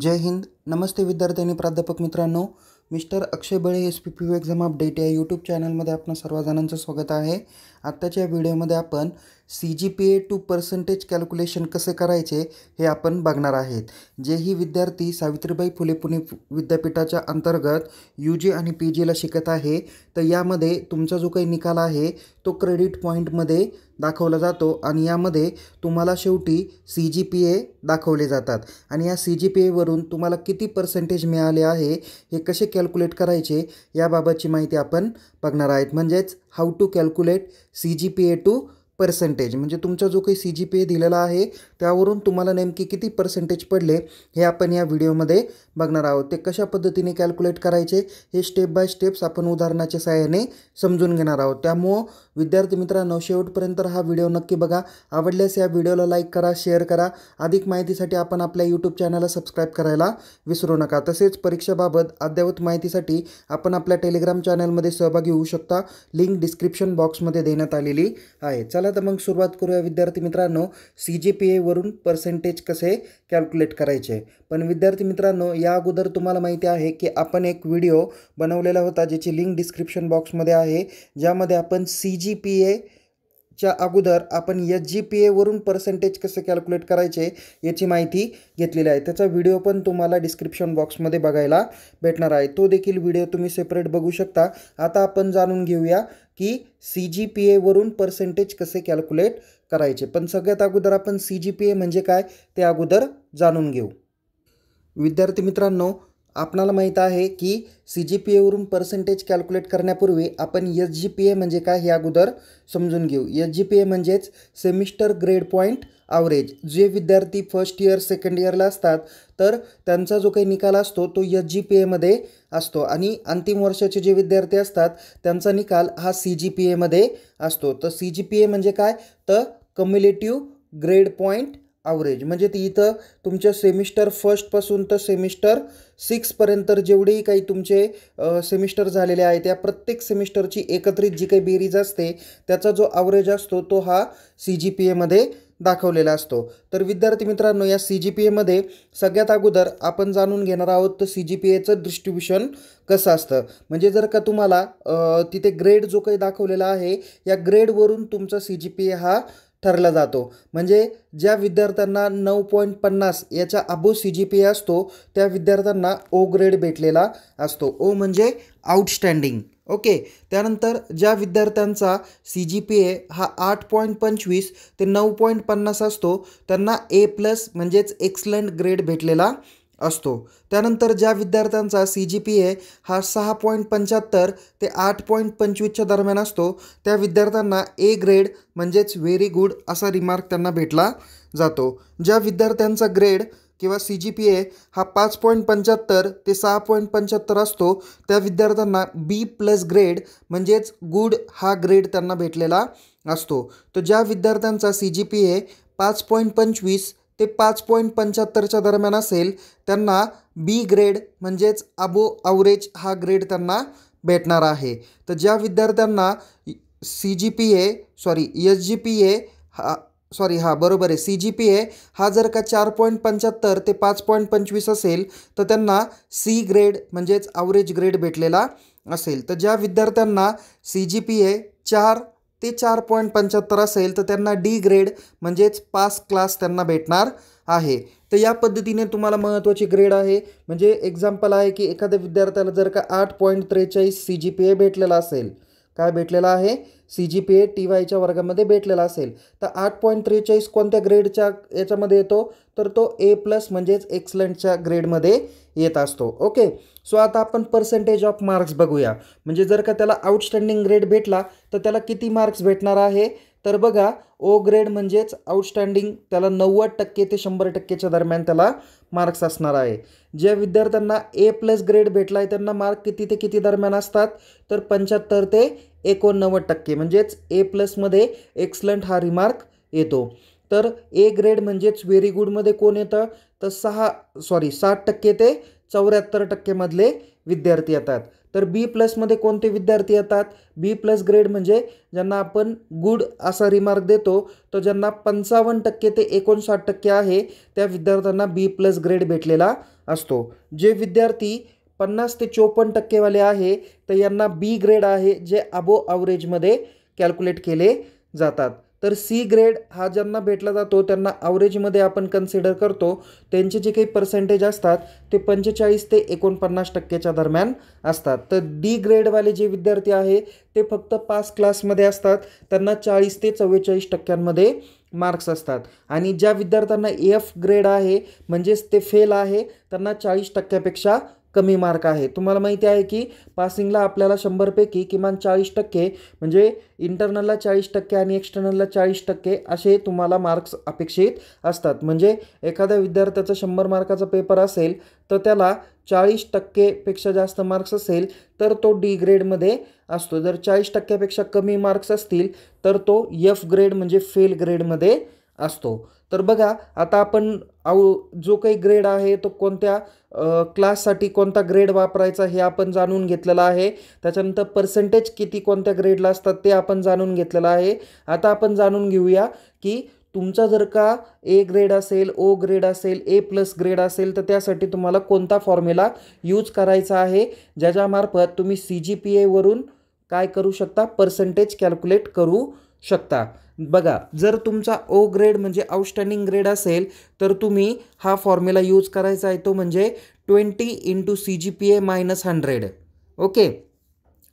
जय हिंद. नमस्ते विद्यार्थ्यांनी प्राध्यापक मित्रांनो. Mister Akshay Bale S P P U exam update या यूट्यूब चॅनलमध्ये आपणा सर्वजणांचं स्वागत आहे. आत्ताच्या व्हिडिओमध्ये आपण C G P A to percentage calculation कसे करायचे हे आपण बघणार आहेत. जेही विद्यार्थी सावित्रीबाई फुले पुणे विद्यापीठाच्या अंतर्गत यू जी आणि पी जीला शिकत आहे तर यामध्ये तुमचा जो काही निकाल आहे तो क्रेडिट पॉईंटमध्ये दाखवला जातो आणि यामध्ये तुम्हाला शेवटी सी जी पी ए दाखवले जातात. आणि या सी जी पी एवरून तुम्हाला किती पर्सेंटेज मिळाले आहे हे कसे कॅल्क्युलेट करायचे याबाबतची माहिती आपण बघणार आहेत. म्हणजेच how to calculate C G P A to percentage म्हणजे तुमचा जो काही सी जी पी ए दिलेला आहे त्यावरून तुम्हाला नेमकी किती पर्सेंटेज पडले हे आपण या व्हिडिओमध्ये बघणार आहोत. ते कशा पद्धतीने कॅल्क्युलेट करायचे हे स्टेप बाय स्टेप्स आपण उदाहरणाच्या सहाय्याने समजून घेणार आहोत. त्यामुळं विद्यार्थी मित्रांनो शेवटपर्यंत हा व्हिडिओ नक्की बघा. आवडल्यास या व्हिडिओला लाईक करा शेअर करा. अधिक माहितीसाठी आपण आपल्या यूट्यूब चॅनलला सबस्क्राईब करायला विसरू नका. तसेच परीक्षेबाबत अद्ययावत माहितीसाठी आपण आपल्या टेलिग्राम चॅनलमध्ये सहभागी होऊ शकता. लिंक डिस्क्रिप्शन बॉक्समध्ये देण्यात आलेली आहे. चला तर मग सुरुवात करूया विद्यार्थी मित्रांनो. सी जी पी एवरून पर्सेंटेज कसे कॅल्क्युलेट करायचे? पण विद्यार्थी मित्रांनो या अगोदर तुम्हाला माहिती आहे की आपण एक व्हिडिओ बनवलेला होता ज्याची लिंक डिस्क्रिप्शन बॉक्समध्ये आहे ज्यामध्ये आपण सी जी पी ए च्या अगोदर आपण एच जी पी एवरून पर्सेंटेज कसे कॅल्क्युलेट करायचे याची माहिती घेतलेली आहे. त्याचा व्हिडिओ पण तुम्हाला डिस्क्रिप्शन बॉक्समध्ये बघायला भेटणार आहे. तो देखील व्हिडिओ तुम्ही सेपरेट बघू शकता. आता आपण जाणून घेऊया की सी जी पी एवरून पर्सेंटेज कसे कॅल्क्युलेट करायचे. पण सगळ्यात अगोदर आपण सी जी पी ए म्हणजे काय? ते अगोदर जाणून घेऊ. विद्यार्थी मित्रांनो आपणाला माहीत आहे की सी जी पी एवरून पर्सेंटेज कॅल्क्युलेट करण्यापूर्वी आपण एस जी पी ए म्हणजे काय हे अगोदर समजून घेऊ. एस जी पी ए म्हणजेच सेमिस्टर ग्रेड पॉईंट ॲव्हरेज जे विद्यार्थी फर्स्ट इयर सेकंड इयरला असतात तर त्यांचा जो काही निकाल असतो तो एस जी पी एमध्ये असतो. आणि अंतिम वर्षाचे जे विद्यार्थी असतात त्यांचा निकाल हा सी जी पी एमध्ये असतो. तर सी जी पी ए म्हणजे काय? तर कम्युलेटिव्ह ग्रेड पॉईंट ॲव्हरेज म्हणजे ती इथं तुमच्या सेमिस्टर फर्स्टपासून तर सेमिस्टर सिक्सपर्यंत जेवढेही काही तुमचे सेमिस्टर झालेले आहेत त्या प्रत्येक सेमिस्टरची एकत्रित जी काही बेरीज असते त्याचा जो ॲव्हरेज असतो तो हा सी जी पी एमध्ये दाखवलेला असतो. तर विद्यार्थी मित्रांनो या सी जी पी एमध्ये सगळ्यात अगोदर आपण जाणून घेणार आहोत तर सी जी पी एचं डिस्ट्रीब्युशन कसं असतं. म्हणजे जर का तुम्हाला तिथे ग्रेड जो काही दाखवलेला आहे या ग्रेडवरून तुमचा सी जी पी ए हा ठरला जातो. म्हणजे ज्या विद्यार्थ्यांना नऊ पॉईंट पन्नास याच्या अबो सी जी पी ए असतो त्या विद्यार्थ्यांना ओ ग्रेड भेटलेला असतो. ओ म्हणजे आउटस्टँडिंग. ओके? त्यानंतर ज्या विद्यार्थ्यांचा सी जी पी ए हा आठ पॉईंट पंचवीस ते नऊ पॉईंट पन्नास असतो त्यांना ए प्लस म्हणजेच एक्सलंट ग्रेड भेटलेला असतो. त्यानंतर ज्या विद्यार्थ्यांचा सी जी पी ए हा सहा पॉईंट पंच्याहत्तर ते आठ पॉईंट पंचवीसच्या दरम्यान असतो त्या विद्यार्थ्यांना ए ग्रेड म्हणजेच व्हेरी गुड असा रिमार्क त्यांना भेटला जातो. ज्या विद्यार्थ्यांचा ग्रेड किंवा सी जी पी ए हा पाच पॉईंट पंच्याहत्तर ते सहा पॉईंट पंच्याहत्तर असतो त्या विद्यार्थ्यांना बी प्लस ग्रेड म्हणजेच गुड हा ग्रेड त्यांना भेटलेला असतो. तर ज्या विद्यार्थ्यांचा सी जी पी ए पाच पॉईंट पंचवीस ते पाच पॉईंट पंच्याहत्तरच्या दरम्यान असेल त्यांना बी ग्रेड म्हणजेच अबो अवरेज हा ग्रेड त्यांना भेटणार आहे. तर ज्या विद्यार्थ्यांना C G P A sorry S G P A हा सॉरी हां बरोबर आहे सी जी पी ए हा जर का चार पॉईंट पंच्याहत्तर ते पाच पॉईंट पंचवीस असेल तर त्यांना सी ग्रेड म्हणजेच ॲव्हरेज ग्रेड भेटलेला असेल. तर ज्या विद्यार्थ्यांना सी जी पी ए चार ते चार पॉईंट पंच्याहत्तर असेल तर त्यांना डी ग्रेड म्हणजेच पास क्लास त्यांना भेटणार आहे. तर या पद्धतीने तुम्हाला महत्त्वाची ग्रेड आहे. म्हणजे एक्झाम्पल आहे की एखाद्या विद्यार्थ्याला जर का आठ पॉईंट त्रेचाळीस सी जी पी ए भेटलेला असेल काय भेटलेला आहे? C G P A T वायच्या वर्गामध्ये भेटलेला असेल. तर आठ पॉईंट त्रेचाळीस कोणत्या ग्रेडच्या याच्यामध्ये येतो? तर तो ए प्लस म्हणजेच एक्सलंटच्या ग्रेडमध्ये येत असतो. ओके सो आता आपण पर्सेंटेज ऑफ मार्क्स बघूया. म्हणजे जर का त्याला आउटस्टँडिंग ग्रेड भेटला तर त्याला किती मार्क्स भेटणार आहे? तर बघा ओ ग्रेड म्हणजेच आउटस्टँडिंग त्याला नव्वद टक्के ते शंभर टक्केच्या दरम्यान त्याला मार्क्स असणार आहे. ज्या विद्यार्थ्यांना ए प्लस ग्रेड भेटला आहे त्यांना मार्क किती ते किती दरम्यान असतात? तर पंच्याहत्तर ते एकोणनव्वद टक्के म्हणजेच ए प्लसमध्ये एक्सलंट हा रिमार्क येतो. तर ए ग्रेड म्हणजेच व्हेरी गुडमध्ये कोण येतं? तर सहा सॉरी साठ टक्के ते चौऱ्याहत्तर टक्केमधले विद्यार्थी येतात. तर बी प्लसमध्ये कोणते विद्यार्थी येतात? बी प्लस ग्रेड म्हणजे ज्यांना आपण गुड असा रिमार्क देतो तर ज्यांना पंचावन्न टक्के ते एकोणसाठ टक्के आहे त्या विद्यार्थ्यांना बी प्लस ग्रेड भेटलेला असतो. जे विद्यार्थी पन्नास ते चोपन्न टक्केवाले आहे तर यांना बी ग्रेड आहे जे अबो ॲव्हरेजमध्ये कॅल्क्युलेट केले जातात. तर सी ग्रेड हा ज्यांना भेटला जातो त्यांना ॲव्हरेजमध्ये आपण कन्सिडर करतो. त्यांचे जे काही पर्सेंटेज असतात ते पंचेचाळीस ते एकोणपन्नास टक्क्याच्या दरम्यान असतात. तर डी ग्रेडवाले जे विद्यार्थी आहे ते फक्त पास क्लासमध्ये असतात. त्यांना चाळीस ते चव्वेचाळीस टक्क्यांमध्ये मार्क्स असतात. आणि ज्या विद्यार्थ्यांना एफ ग्रेड आहे म्हणजेच ते फेल आहे त्यांना चाळीस टक्क्यापेक्षा कमी मार्क आहे. तुम्हाला माहिती आहे की पासिंगला आपल्याला शंभरपैकी किमान चाळीस टक्के म्हणजे इंटरनलला चाळीस टक्के आणि एक्सटर्नलला चाळीस टक्के असे तुम्हाला मार्क्स अपेक्षित असतात. म्हणजे एखाद्या विद्यार्थ्याचा शंभर मार्काचा पेपर असेल तर त्याला चाळीस टक्केपेक्षा जास्त मार्क्स असेल तर तो डी ग्रेडमध्ये असतो. जर चाळीस टक्क्यापेक्षा कमी मार्क्स असतील तर तो एफ ग्रेड म्हणजे फेल ग्रेडमध्ये असतो. तर बघा आता आपण अव जो काही ग्रेड आहे तो कोणत्या क्लाससाठी कोणता ग्रेड वापरायचा हे आपण जाणून घेतलेलं आहे. त्याच्यानंतर पर्सेंटेज किती कोणत्या ग्रेडला असतात ते आपण जाणून घेतलेलं आहे. आता आपण जाणून घेऊया की तुमचा जर का ए ग्रेड असेल ओ ग्रेड असेल ए प्लस ग्रेड असेल तर त्यासाठी तुम्हाला कोणता फॉर्म्युला यूज करायचा आहे? ज्याच्यामार्फत तुम्ही सी जी पी एवरून काय करू शकता? पर्सेंटेज कॅल्क्युलेट करू शकता. बघा जर तुमचा ओ ग्रेड म्हणजे आउटस्टँडिंग ग्रेड असेल तर तुम्ही हा फॉर्म्युला यूज करायचा आहे तो म्हणजे twenty into C G P A minus hundred okay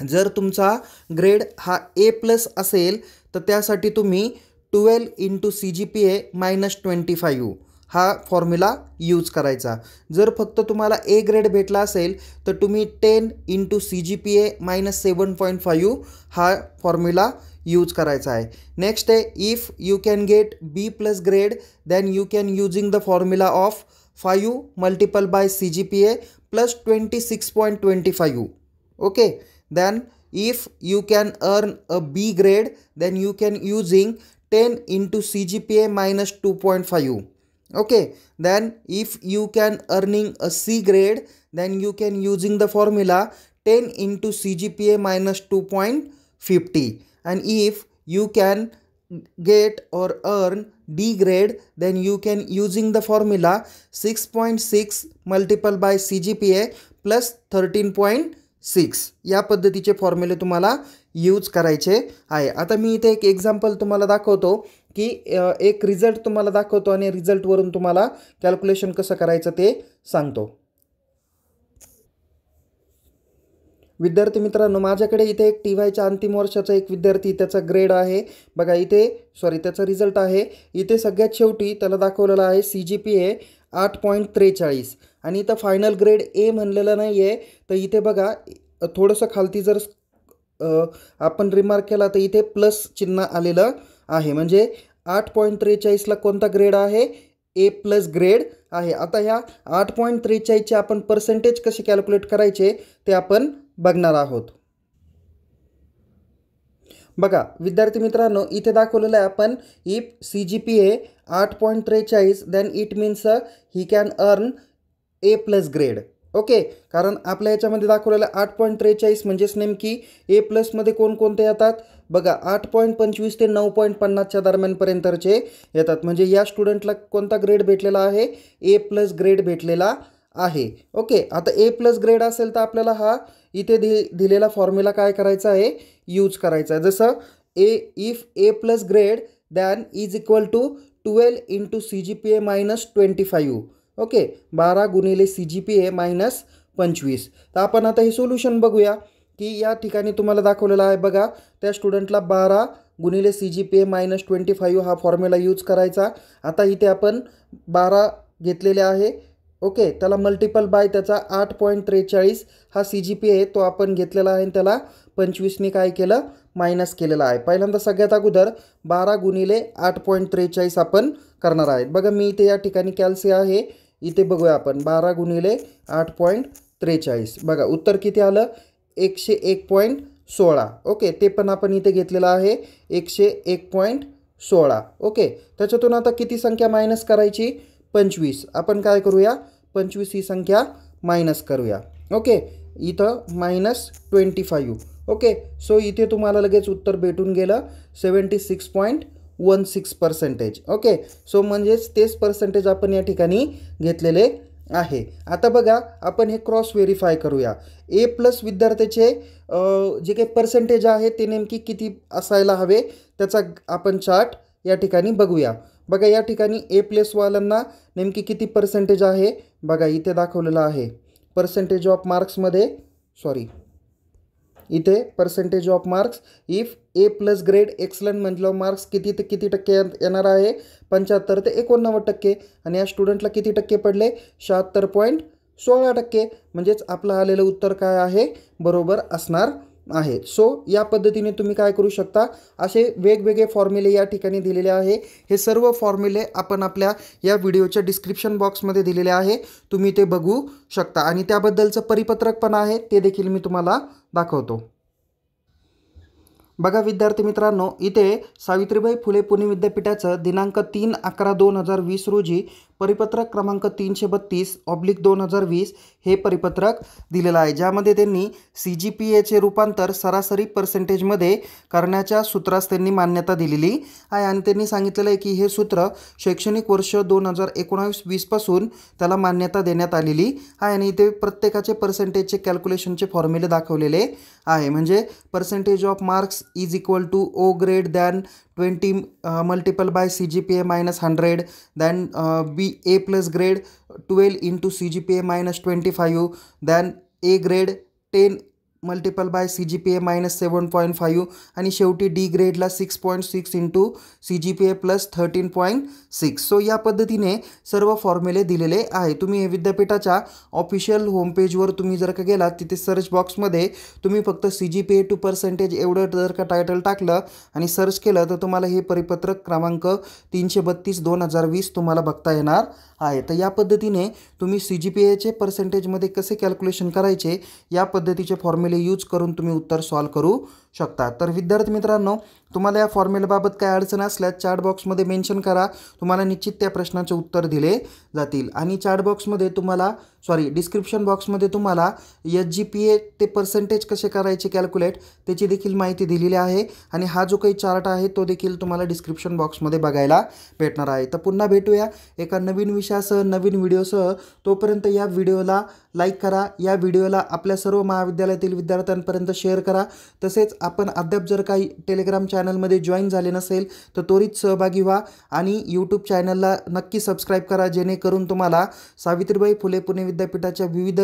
जर तुमचा ग्रेड हा ए प्लस असेल तर त्यासाठी तुम्ही twelve into C G P A minus twenty five हा फॉर्म्युला यूज करायचा. जर फक्त तुम्हाला ए ग्रेड भेटला असेल तर तुम्ही ten into C G P A minus seven point five हा फॉर्म्युला यूज करायचा आहे. नेक्स्ट आहे if you can get B plus grade then you can using the formula of five multiple by C G P A plus twenty six point twenty five okay then if you can earn a B grade then you can using ten into C G P A minus two point five okay? Then if you can earning a c grade then you can using the formula 10 into cgpa minus 2.50 and if you can get or earn d grade then you can using the formula 6.6 multiple by cgpa plus 13.6 या पद्धतीचे फॉर्म्युले तुम्हाला use करायचे आहे. आता मी इथे एक example तुम्हाला दाखवतो की एक रिझल्ट तुम्हाला दाखवतो आणि रिझल्टवरून तुम्हाला कॅल्क्युलेशन कसं करायचं ते सांगतो. विद्यार्थी मित्रांनो माझ्याकडे इथे एक टी वायच्या अंतिम वर्षाचा एक विद्यार्थी त्याचा ग्रेड आहे. बघा इथे सॉरी त्याचा रिझल्ट आहे. इथे सगळ्यात शेवटी त्याला दाखवलेलं आहे सी जी पी ए आठ पॉईंट त्रेचाळीस. आणि इथं फायनल ग्रेड ए म्हणलेलं नाही आहे तर इथे बघा थोडंसं खालती जर आपण रिमार्क केला तर इथे प्लस चिन्ह आलेलं आहे. म्हणजे आठ पॉईंट त्रेचाळीसला कोणता ग्रेड आहे? ए प्लस ग्रेड आहे. आता ह्या आठ पॉईंट त्रेचाळीसचे आपण पर्सेंटेज कसे कॅल्क्युलेट करायचे? ते आपण बघणार आहोत. बघा विद्यार्थी मित्रांनो इथे दाखवलेलं आहे आपण if C G P A आठ पॉईंट त्रेचाळीस then it means he can earn A plus grade okay कारण आपल्या याच्यामध्ये दाखवलेलं आठ पॉईंट त्रेचाळीस म्हणजेच नेमकी ए प्लसमध्ये कोणकोणते येतात? बघा आठ पॉईंट पंचवीस ते नऊ पॉईंट पन्नासच्या दरम्यानपर्यंतचे येतात. म्हणजे या स्टुडंटला कोणता ग्रेड भेटलेला आहे? ए प्लस ग्रेड भेटलेला आहे. ओके आता ए प्लस ग्रेड असेल तर आपल्याला हा इथे दि दिलेला फॉर्म्युला काय करायचा आहे? यूज करायचा आहे. जसं A if A plus grade then is equal to twelve into C G P A minus twenty five okay बारा गुणिले C G P A minus पंचवीस. तर आपण आता हे सोल्युशन बघूया की या ठिकाणी तुम्हाला दाखवलेलं आहे बघा त्या स्टुडंटला बारा गुणिले C G P A minus twenty five हा फॉर्म्युला यूज करायचा. आता इथे आपण बारा घेतलेले आहे. ओके त्याला मल्टिपल बाय त्याचा आठ पॉईंट त्रेचाळीस हा सी जी पी आहे तो आपण घेतलेला आहे आणि त्याला पंचवीसने काय केलं? मायनस केलेला आहे. पहिल्यांदा सगळ्यात अगोदर बारा गुणिले आठ पॉईंट त्रेचाळीस आपण करणार आहेत. बघा मी इथे या ठिकाणी कॅल्सिया आहे. इथे बघूया आपण. बारा गुणिले आठ पॉईंट त्रेचाळीस. बघा उत्तर किती आलं? एकशे एक पॉईंट सोळा. ओके ते पण आपण इथे घेतलेलं आहे. एकशे एक पॉईंट सोळा. ओके त्याच्यातून आता किती संख्या मायनस करायची? पंचवीस. आपण काय करूया? पंचवीस ही संख्या मायनस करूया. ओके इथं minus twenty five okay so इथे तुम्हाला लगेच उत्तर भेटून गेलं. Seventy six point one six percentage okay so म्हणजेच तेच पर्सेंटेज आपण या ठिकाणी घेतलेले आहे. आता बघा आपण हे क्रॉस व्हेरीफाय करूया. ए प्लस विद्यार्थ्याचे जे काही पर्सेंटेज आहे ते नेमकी किती असायला हवे? त्याचा आपण चार्ट या ठिकाणी बघूया. बघा या ठिकाणी ए प्लसवाल्यांना नेमकी किती पर्सेंटेज आहे? बघा इथे दाखवलेलं आहे. पर्सेंटेज ऑफ मार्क्समध्ये सॉरी इथे percentage of marks if A plus grade excellent म्हटलं मार्क्स किती ते किती टक्के येणार आहे? पंच्याहत्तर ते एकोणनव्वद टक्के. आणि या स्टुडंटला किती टक्के पडले? शहात्तर पॉईंट सोळा टक्के. म्हणजेच आपलं आलेलं उत्तर काय आहे? बरोबर असणार आहे सो या पद्धतीने तुम्ही काय करू शकता? असे वेगवेगळे फॉर्म्युले या ठिकाणी दिलेले आहे. हे सर्व फॉर्म्युले आपण आपल्या या व्हिडिओच्या डिस्क्रिप्शन बॉक्समध्ये दिलेले आहे. तुम्ही ते बघू शकता. आणि त्याबद्दलचं परिपत्रक पण आहे. ते देखील मी तुम्हाला दाखवतो. बघा विद्यार्थी मित्रांनो इथे सावित्रीबाई फुले पुणे विद्यापीठाचं दिनांक तीन अकरा दोन हजार वीस रोजी परिपत्रक क्रमांक तीनशे बत्तीस ऑब्लिक दोन हजार वीस हे परिपत्रक दिलेलं आहे ज्यामध्ये त्यांनी सी जी पी एचे रूपांतर सरासरी पर्सेंटेजमध्ये करण्याच्या सूत्रास त्यांनी मान्यता दिलेली आहे. आणि त्यांनी सांगितलेलं आहे की हे सूत्र शैक्षणिक वर्ष दोन हजार एकोणावीस वीसपासून त्याला मान्यता देण्यात आलेली आहे आणि इथे प्रत्येकाचे पर्सेंटेजचे कॅल्क्युलेशनचे फॉर्म्युले दाखवलेले आहे. म्हणजे percentage of marks is equal to O grade then twenty multiple by C G P A minus hundred then B A plus grade 12 into CGPA minus 25 then A grade 10 multiple by C G P A minus seven point five आणि शेवटी D ग्रेडला six point six into C G P A plus thirteen point six so या पद्धतीने सर्व फॉर्म्युले दिलेले आहे. तुम्ही हे विद्यापीठाच्या ऑफिशियल होमपेजवर तुम्ही जर का गेलात तिथे सर्च बॉक्समध्ये तुम्ही फक्त C G P A to percentage एवढं जर का टायटल टाकलं आणि सर्च केलं तर तुम्हाला हे परिपत्रक क्रमांक तीनशे बत्तीस दोन हजार वीस तुम्हाला बघता येणार आहे. तर या पद्धतीने तुम्ही सी जी पी एचे पर्सेंटेजमध्ये कसे कॅल्क्युलेशन करायचे या पद्धतीचे फॉर्म्युले यूज करून तुम्ही उत्तर सॉल्व करू शकता. तर विद्यार्थी मित्रांनो तुम्हाला या फॉर्म्युलाबाबत काय अडचण असल्यास चार्ट बॉक्समध्ये मेन्शन करा. तुम्हाला निश्चित त्या प्रश्नाचे उत्तर दिले जातील. आणि चार्ट बॉक्समध्ये तुम्हाला सॉरी डिस्क्रिप्शन बॉक्समध्ये तुम्हाला एच जी पी ए ते पर्सेंटेज कसे करायचे कॅल्क्युलेट त्याची देखील माहिती दिलेली आहे. आणि हा जो काही चार्ट आहे तो देखील तुम्हाला डिस्क्रिप्शन बॉक्समध्ये बघायला भेटणार आहे. तर पुन्हा भेटूया एका नवीन विषयासह नवीन व्हिडिओसह. तोपर्यंत या व्हिडिओला लाईक करा. या व्हिडिओला आपल्या सर्व महाविद्यालयातील विद्यार्थ्यांपर्यंत शेअर करा. तसेच आपण अद्याप जर काही टेलिग्रामच्या चॅनलमध्ये जॉईन झाले नसेल तर त्वरित सहभागी व्हा आणि यूट्यूब चॅनलला नक्की सबस्क्राईब करा जेणेकरून तुम्हाला सावित्रीबाई फुले पुणे विद्यापीठाच्या विविध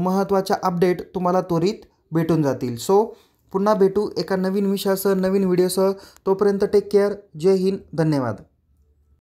महत्त्वाच्या अपडेट तुम्हाला त्वरित भेटून जातील. सो पुन्हा भेटू एका नवीन विषयासह नवीन व्हिडिओसह तोपर्यंत टेक केअर जय हिंद. धन्यवाद.